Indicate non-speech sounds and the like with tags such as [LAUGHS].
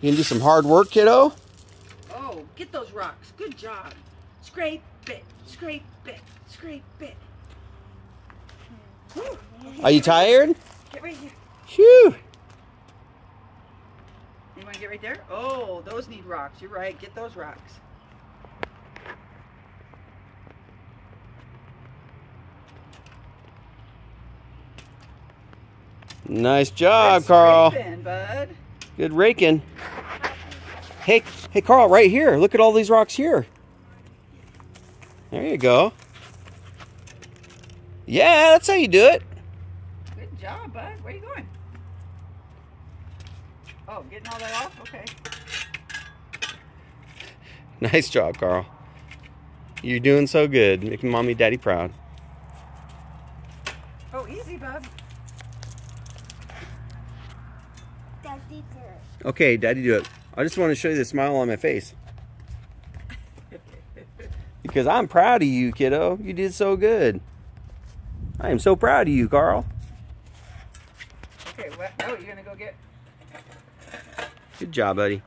You can do some hard work, kiddo? Oh, get those rocks. Good job. Scrape it, scrape it, scrape it. Whew. Are you tired? Get right here. Phew. You want to get right there? Oh, those need rocks. You're right. Get those rocks. Nice job, Karl. scraping, bud. Good raking. Hey, hey, Karl, right here. Look at all these rocks here. There you go. Yeah, that's how you do it. Good job, bud. Where you going? Oh, getting all that off? Okay. [LAUGHS] Nice job, Karl. You're doing so good, making mommy daddy proud. Oh, easy, bud. Okay, Daddy do it. I just want to show you the smile on my face. because I'm proud of you, kiddo. You did so good. I am so proud of you, Karl. Okay, what? Oh, you're going to go get? Good job, buddy.